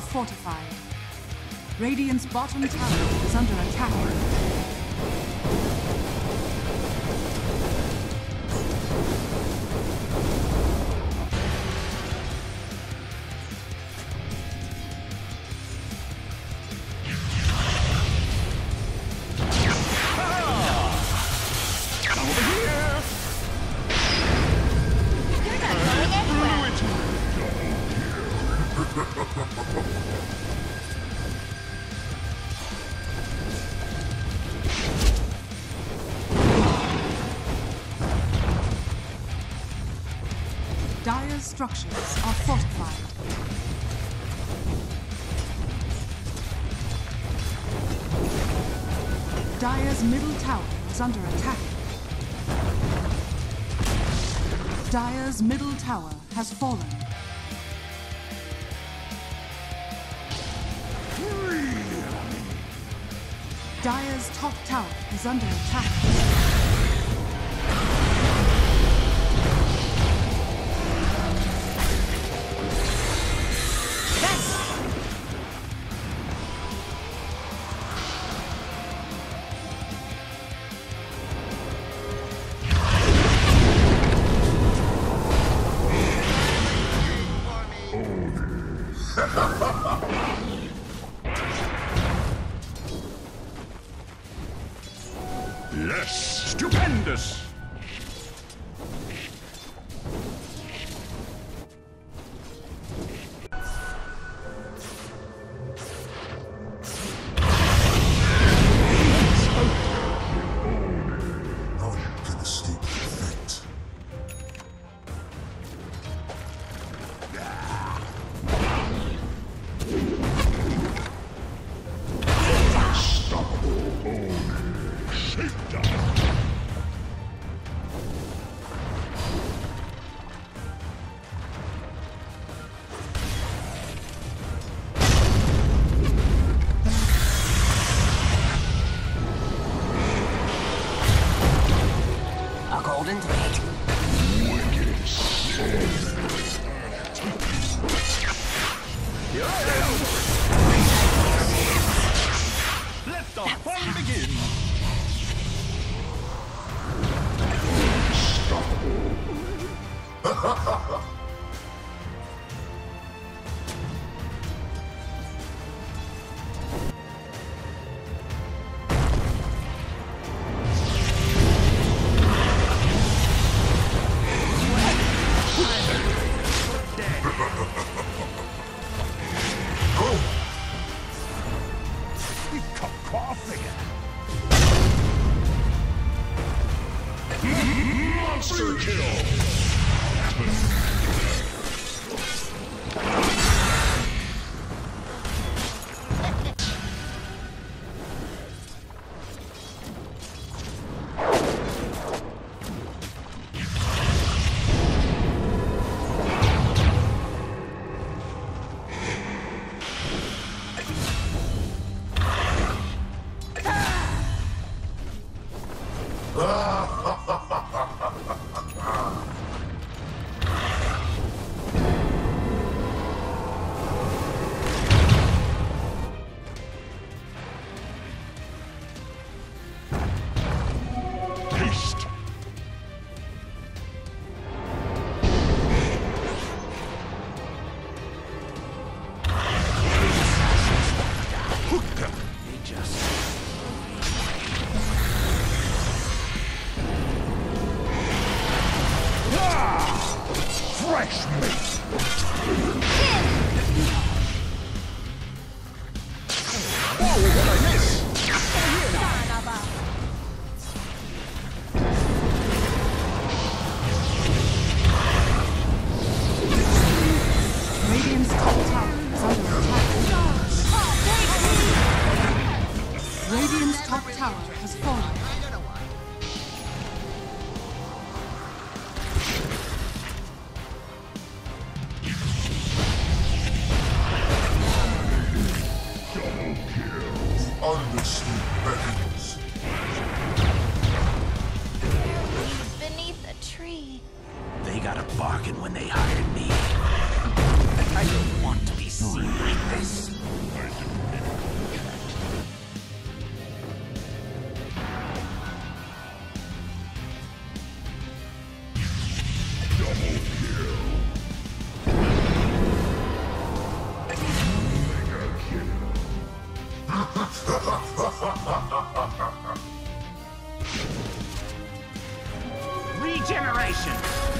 fortified. Radiant's bottom tower is under attack. Structures are fortified. Dire's middle tower is under attack. Dire's middle tower has fallen. Dire's top tower is under attack. Let the fun begin! Whoa, Regeneration!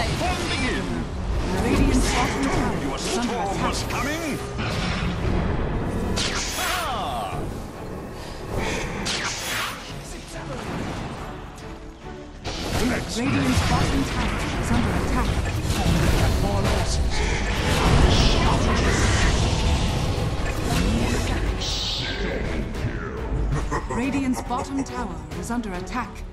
Let the fun begin! Radiant's bottom tower you a storm was coming! Radiant's bottom tower is under attack. more losses. Radiant's bottom tower is under attack.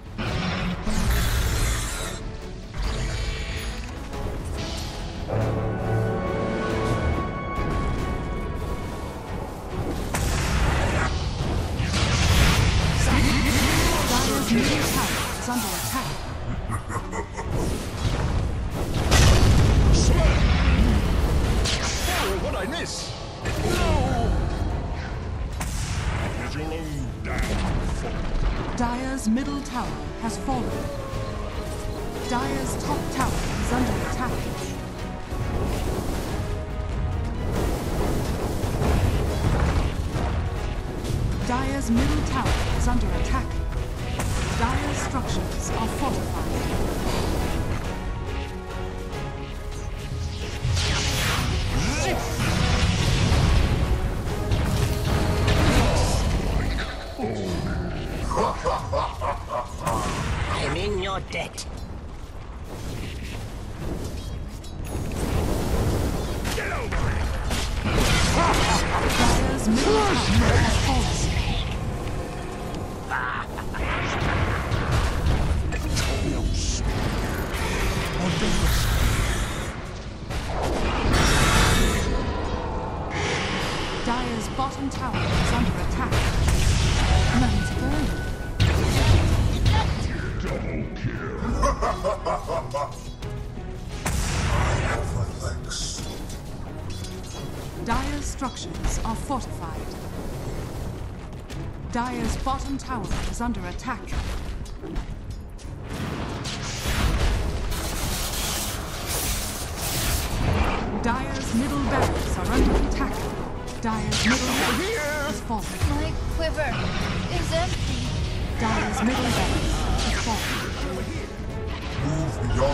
Dire's middle tower has fallen. Dire's top tower is under attack. Dire's middle tower is under attack. Dire's structures are fortified. I'm in your debt. Get over it! Dire's middle bottom tower is under attack. Nuns burn. double kill. Relax. Dire's structures are fortified. Dire's bottom tower is under attack. Dire's middle barracks are under attack. Dire's middle barracks is falling. My quiver is empty. Dire's middle barracks is falling. Move beyond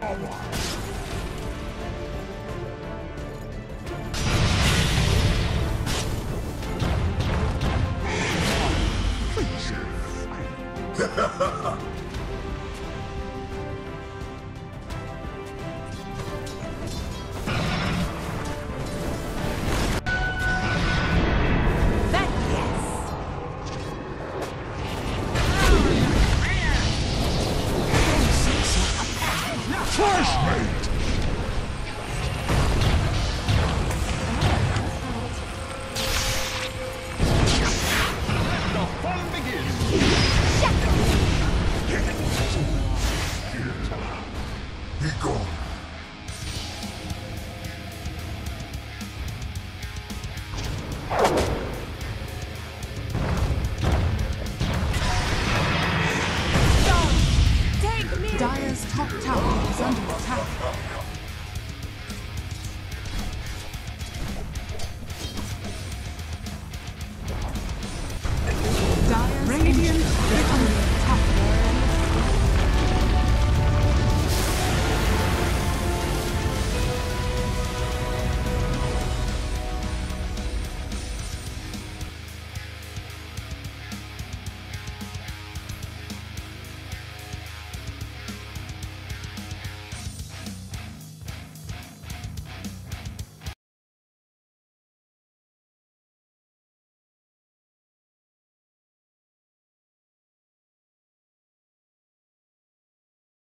Wow. thing is... Shackle! Be gone!